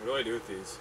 What do I do with these?